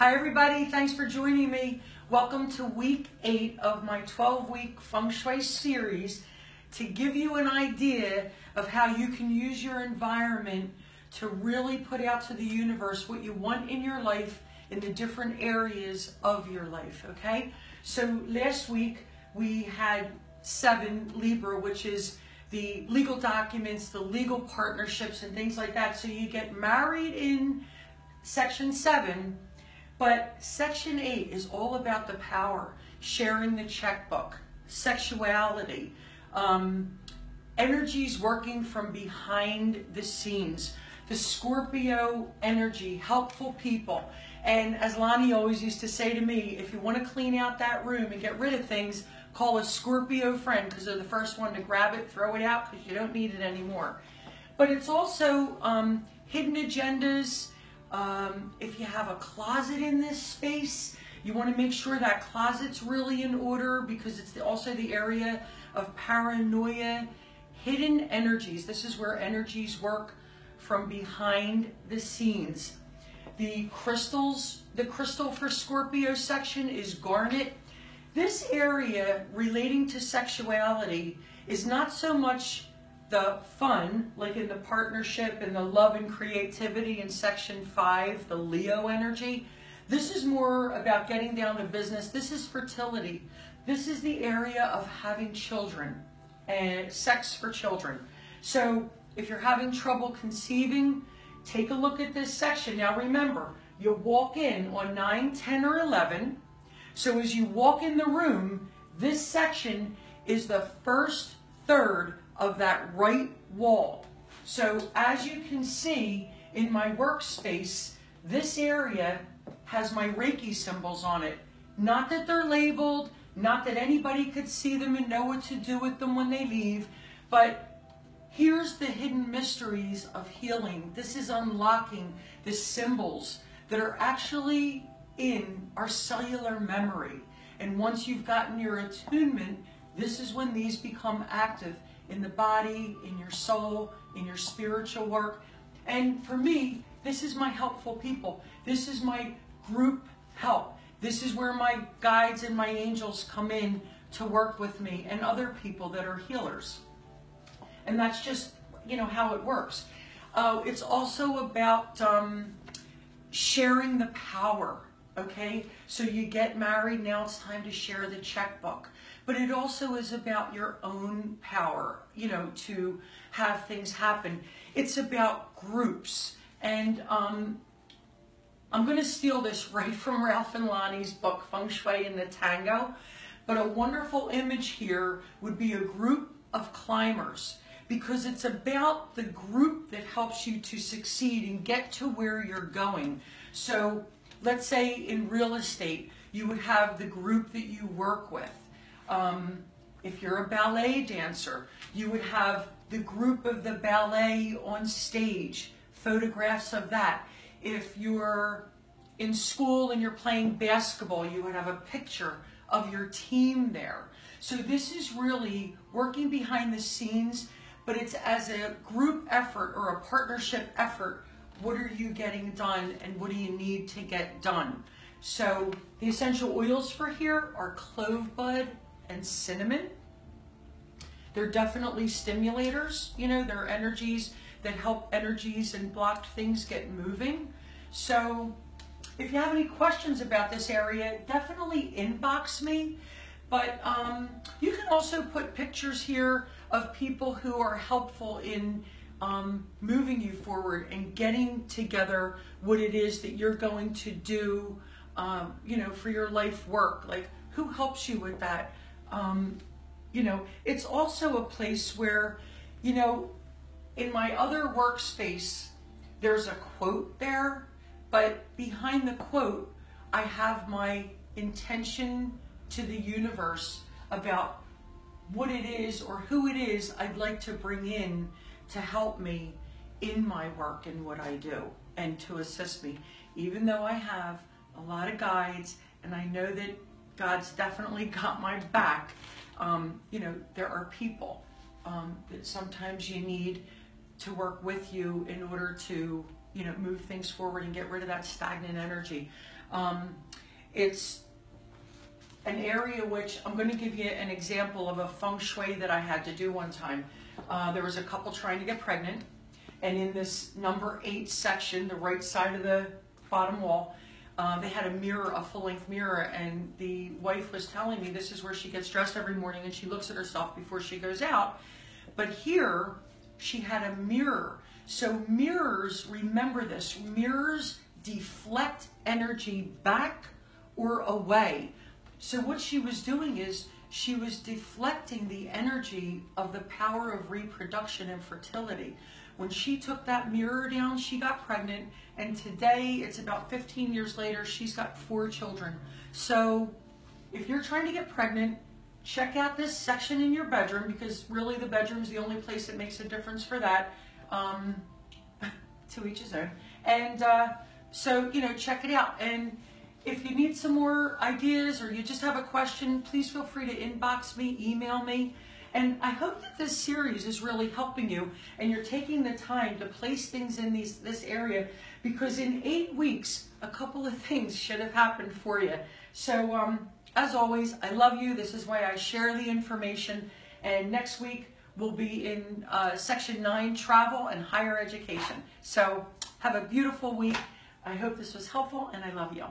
Hi, everybody. Thanks for joining me. Welcome to week eight of my 12 week feng shui series to give you an idea of how you can use your environment to really put out to the universe what you want in your life in the different areas of your life. Okay? So last week we had seven Libra, which is the legal documents, the legal partnerships, and things like that. So you get married in section seven but Section 8 is all about the power, sharing the checkbook, sexuality, um, energies working from behind the scenes, the Scorpio energy, helpful people. And as Lahni always used to say to me, if you want to clean out that room and get rid of things, call a Scorpio friend because they're the first one to grab it, throw it out because you don't need it anymore. But it's also um, hidden agendas, um, if you have a closet in this space, you want to make sure that closet's really in order because it's the, also the area of paranoia, hidden energies. This is where energies work from behind the scenes. The crystals, the crystal for Scorpio section is garnet. This area relating to sexuality is not so much the fun, like in the partnership and the love and creativity in section five, the Leo energy. This is more about getting down to business. This is fertility. This is the area of having children and sex for children. So if you're having trouble conceiving, take a look at this section. Now remember, you walk in on 9, 10, or 11. So as you walk in the room, this section is the first third of that right wall. So as you can see in my workspace, this area has my Reiki symbols on it. Not that they're labeled, not that anybody could see them and know what to do with them when they leave, but here's the hidden mysteries of healing. This is unlocking the symbols that are actually in our cellular memory. And once you've gotten your attunement, this is when these become active in the body, in your soul, in your spiritual work. And for me, this is my helpful people. This is my group help. This is where my guides and my angels come in to work with me and other people that are healers. And that's just, you know, how it works. Uh, it's also about um, sharing the power, okay? So you get married, now it's time to share the checkbook but it also is about your own power, you know, to have things happen. It's about groups. And um, I'm going to steal this right from Ralph and Lahni's book, Feng Shui and the Tango. But a wonderful image here would be a group of climbers because it's about the group that helps you to succeed and get to where you're going. So let's say in real estate, you would have the group that you work with. Um, if you're a ballet dancer, you would have the group of the ballet on stage, photographs of that. If you're in school and you're playing basketball, you would have a picture of your team there. So this is really working behind the scenes, but it's as a group effort or a partnership effort. What are you getting done and what do you need to get done? So the essential oils for here are clove bud, and cinnamon. They're definitely stimulators, you know, they're energies that help energies and blocked things get moving. So if you have any questions about this area, definitely inbox me. But um, you can also put pictures here of people who are helpful in um, moving you forward and getting together what it is that you're going to do, um, you know, for your life work. Like, who helps you with that? Um, you know, it's also a place where, you know, in my other workspace, there's a quote there, but behind the quote, I have my intention to the universe about what it is or who it is I'd like to bring in to help me in my work and what I do and to assist me. Even though I have a lot of guides and I know that God's definitely got my back. Um, you know, there are people um, that sometimes you need to work with you in order to, you know, move things forward and get rid of that stagnant energy. Um, it's an area which I'm going to give you an example of a feng shui that I had to do one time. Uh, there was a couple trying to get pregnant, and in this number eight section, the right side of the bottom wall, um, they had a mirror, a full length mirror, and the wife was telling me this is where she gets dressed every morning and she looks at herself before she goes out. But here, she had a mirror. So, mirrors, remember this mirrors deflect energy back or away. So, what she was doing is she was deflecting the energy of the power of reproduction and fertility. When she took that mirror down, she got pregnant, and today, it's about 15 years later, she's got four children. So, if you're trying to get pregnant, check out this section in your bedroom because really the bedroom's the only place that makes a difference for that. Um, to each his own. And uh, so, you know, check it out. And if you need some more ideas or you just have a question, please feel free to inbox me, email me. And I hope that this series is really helping you and you're taking the time to place things in these, this area because in eight weeks, a couple of things should have happened for you. So, um, as always, I love you. This is why I share the information. And next week, we'll be in uh, section nine, travel and higher education. So, have a beautiful week. I hope this was helpful and I love you.